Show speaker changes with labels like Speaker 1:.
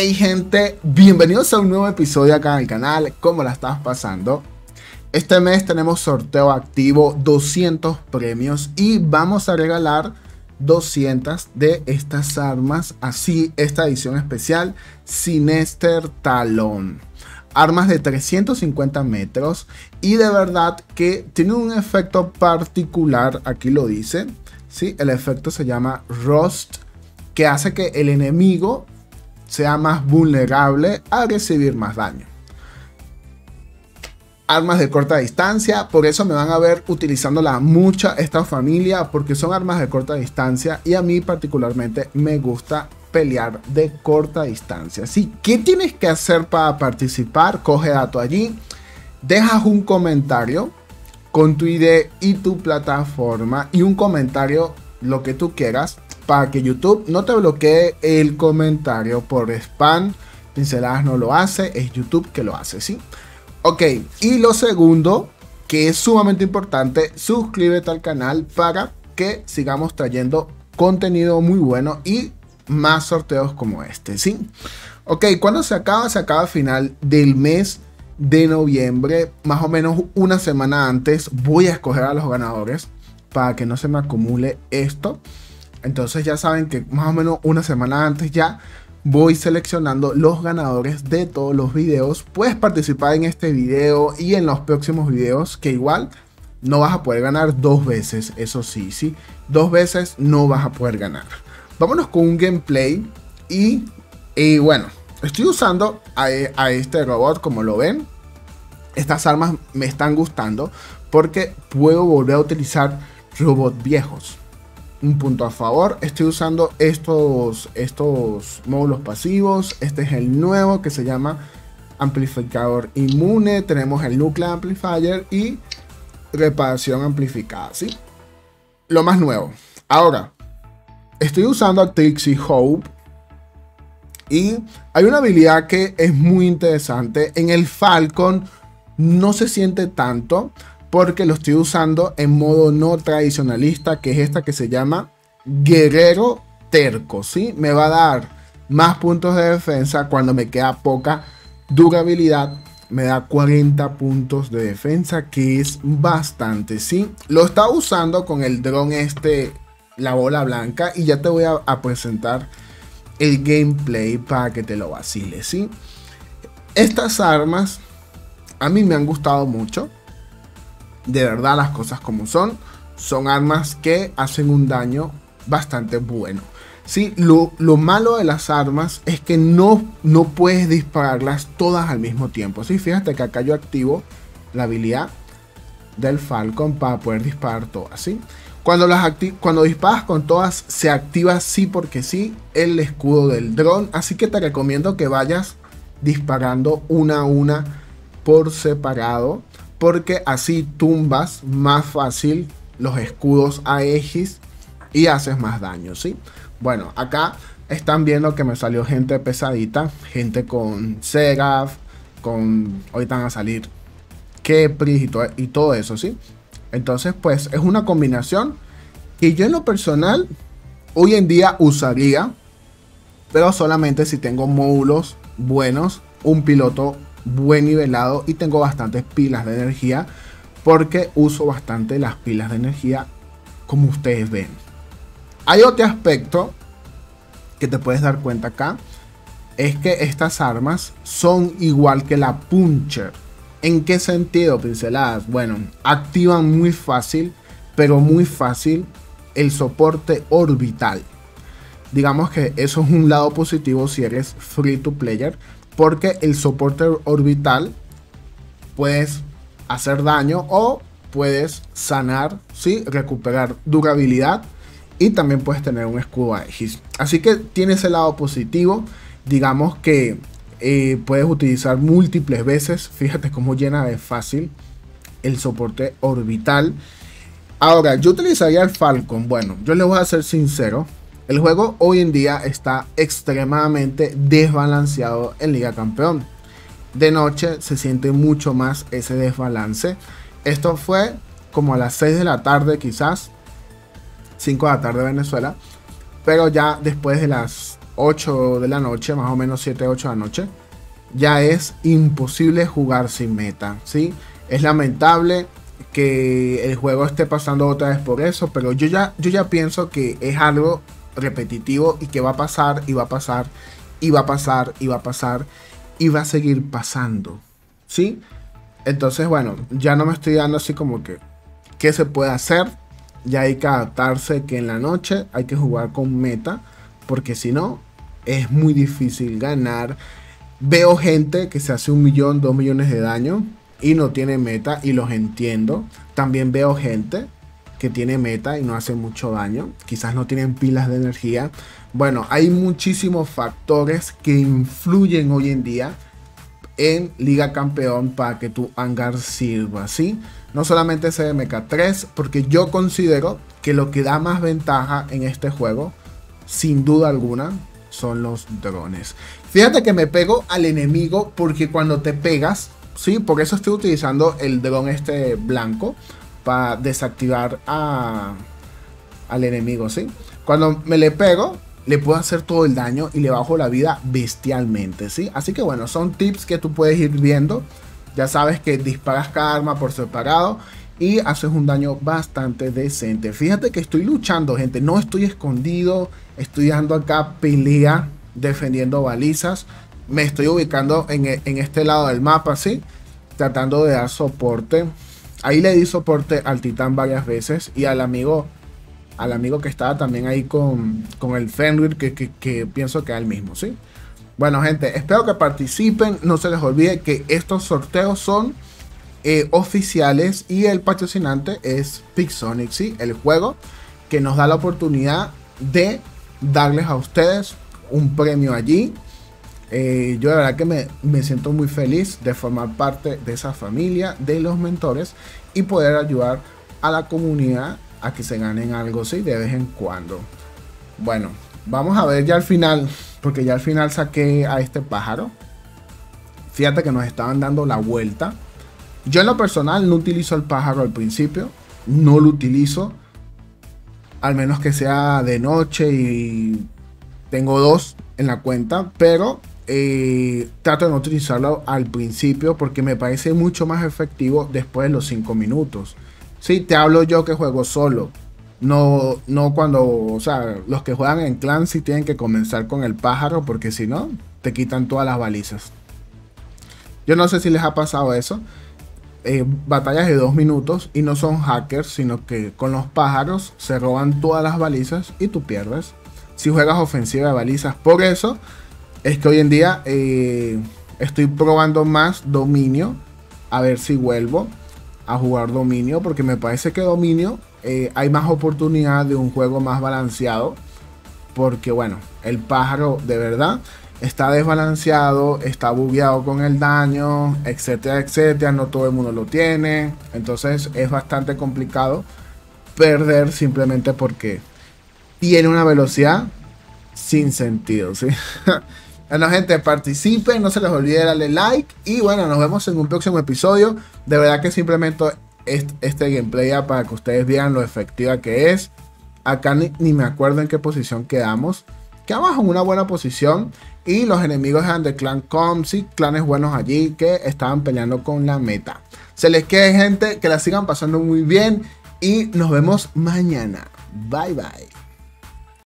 Speaker 1: Hey gente, bienvenidos a un nuevo episodio acá en el canal, ¿cómo la estás pasando? Este mes tenemos sorteo activo, 200 premios y vamos a regalar 200 de estas armas, así esta edición especial, Sinester Talon. Armas de 350 metros y de verdad que tiene un efecto particular, aquí lo dice, ¿sí? el efecto se llama Rust, que hace que el enemigo sea más vulnerable a recibir más daño. Armas de corta distancia, por eso me van a ver utilizándola mucha esta familia, porque son armas de corta distancia y a mí particularmente me gusta pelear de corta distancia. Así, ¿qué tienes que hacer para participar? Coge dato allí, dejas un comentario con tu ID y tu plataforma y un comentario lo que tú quieras para que YouTube no te bloquee el comentario por spam. Pinceladas no lo hace, es YouTube que lo hace, ¿sí? Ok, y lo segundo, que es sumamente importante, suscríbete al canal para que sigamos trayendo contenido muy bueno y más sorteos como este, ¿sí? Ok, cuando se acaba? Se acaba a final del mes de noviembre, más o menos una semana antes, voy a escoger a los ganadores para que no se me acumule esto. Entonces ya saben que más o menos una semana antes ya voy seleccionando los ganadores de todos los videos. Puedes participar en este video y en los próximos videos que igual no vas a poder ganar dos veces. Eso sí, sí. Dos veces no vas a poder ganar. Vámonos con un gameplay y, y bueno, estoy usando a, a este robot como lo ven. Estas armas me están gustando porque puedo volver a utilizar robots viejos un punto a favor. Estoy usando estos, estos módulos pasivos. Este es el nuevo que se llama amplificador inmune. Tenemos el nuclear amplifier y reparación amplificada. ¿sí? Lo más nuevo. Ahora, estoy usando a Trixie Hope. Y hay una habilidad que es muy interesante. En el Falcon no se siente tanto porque lo estoy usando en modo no tradicionalista, que es esta que se llama Guerrero Terco, ¿sí? Me va a dar más puntos de defensa cuando me queda poca durabilidad. Me da 40 puntos de defensa, que es bastante, ¿sí? Lo estaba usando con el dron este, la bola blanca, y ya te voy a, a presentar el gameplay para que te lo vaciles, ¿sí? Estas armas a mí me han gustado mucho de verdad las cosas como son. Son armas que hacen un daño bastante bueno. Sí, lo, lo, malo de las armas es que no, no puedes dispararlas todas al mismo tiempo. Sí, fíjate que acá yo activo la habilidad del Falcon para poder disparar todas. ¿sí? Cuando, las cuando disparas con todas, se activa sí porque sí el escudo del dron. Así que te recomiendo que vayas disparando una a una por separado porque así tumbas más fácil los escudos a Aegis y haces más daño, ¿sí? Bueno, acá están viendo que me salió gente pesadita, gente con Seraph, con... Ahorita van a salir Kepris y todo, y todo eso, ¿sí? Entonces, pues es una combinación que yo en lo personal hoy en día usaría, pero solamente si tengo módulos buenos, un piloto buen nivelado y tengo bastantes pilas de energía porque uso bastante las pilas de energía como ustedes ven. Hay otro aspecto que te puedes dar cuenta acá. Es que estas armas son igual que la Puncher. ¿En qué sentido, pinceladas? Bueno, activan muy fácil, pero muy fácil el soporte orbital. Digamos que eso es un lado positivo si eres free to player, porque el soporte orbital puedes hacer daño o puedes sanar, ¿sí? recuperar durabilidad y también puedes tener un escudo Aegis. Así que tiene ese lado positivo. Digamos que eh, puedes utilizar múltiples veces. Fíjate cómo llena de fácil el soporte orbital. Ahora, yo utilizaría el Falcon. Bueno, yo les voy a ser sincero. El juego hoy en día está extremadamente desbalanceado en Liga Campeón. De noche se siente mucho más ese desbalance. Esto fue como a las 6 de la tarde quizás. 5 de la tarde de Venezuela. Pero ya después de las 8 de la noche, más o menos 7, 8 de la noche, ya es imposible jugar sin meta, ¿sí? Es lamentable que el juego esté pasando otra vez por eso, pero yo ya, yo ya pienso que es algo repetitivo y que va a pasar y va a pasar y va a pasar y va a pasar y va a seguir pasando, ¿sí? Entonces, bueno, ya no me estoy dando así como que qué se puede hacer. Ya hay que adaptarse que en la noche hay que jugar con meta, porque si no, es muy difícil ganar. Veo gente que se hace un millón, dos millones de daño y no tiene meta y los entiendo. También veo gente que tiene meta y no hace mucho daño. Quizás no tienen pilas de energía. Bueno, hay muchísimos factores que influyen hoy en día en Liga Campeón para que tu hangar sirva, ¿sí? No solamente CMK3, porque yo considero que lo que da más ventaja en este juego, sin duda alguna, son los drones. Fíjate que me pego al enemigo porque cuando te pegas, sí, por eso estoy utilizando el dron este blanco para desactivar a, al enemigo, sí. Cuando me le pego, le puedo hacer todo el daño y le bajo la vida bestialmente, ¿sí? Así que bueno, son tips que tú puedes ir viendo. Ya sabes que disparas cada arma por separado y haces un daño bastante decente. Fíjate que estoy luchando, gente. No estoy escondido. Estoy dando acá pelea, defendiendo balizas. Me estoy ubicando en, en este lado del mapa, ¿sí? Tratando de dar soporte. Ahí le di soporte al titán varias veces y al amigo al amigo que estaba también ahí con, el Fenrir, que, pienso que es el mismo, ¿sí? Bueno, gente, espero que participen. No se les olvide que estos sorteos son eh, oficiales y el patrocinante es Pixonic, ¿sí? El juego que nos da la oportunidad de darles a ustedes un premio allí. Eh, yo de verdad que me, me, siento muy feliz de formar parte de esa familia de los mentores y poder ayudar a la comunidad a que se ganen algo sí de vez en cuando. Bueno, vamos a ver ya al final, porque ya al final saqué a este pájaro. Fíjate que nos estaban dando la vuelta. Yo en lo personal no utilizo el pájaro al principio, no lo utilizo, al menos que sea de noche y tengo dos en la cuenta, pero eh, trato de no utilizarlo al principio porque me parece mucho más efectivo después de los 5 minutos. Sí, te hablo yo que juego solo. No, no cuando, o sea, los que juegan en clan sí tienen que comenzar con el pájaro porque si no, te quitan todas las balizas. Yo no sé si les ha pasado eso. Eh, batallas de dos minutos y no son hackers, sino que con los pájaros se roban todas las balizas y tú pierdes. Si juegas ofensiva de balizas, por eso es que hoy en día eh, estoy probando más dominio. A ver si vuelvo a jugar dominio porque me parece que dominio eh, hay más oportunidad de un juego más balanceado porque bueno el pájaro de verdad está desbalanceado está bugueado con el daño etcétera etcétera no todo el mundo lo tiene entonces es bastante complicado perder simplemente porque tiene una velocidad sin sentido ¿sí? Bueno, gente, participen, no se les olvide darle like. Y bueno, nos vemos en un próximo episodio. De verdad que simplemente este gameplay para que ustedes vean lo efectiva que es. Acá ni, me acuerdo en qué posición quedamos. Quedamos en una buena posición. Y los enemigos eran de clan Comsi, clanes buenos allí que estaban peleando con la meta. Se les quede gente, que la sigan pasando muy bien. Y nos vemos mañana. Bye bye.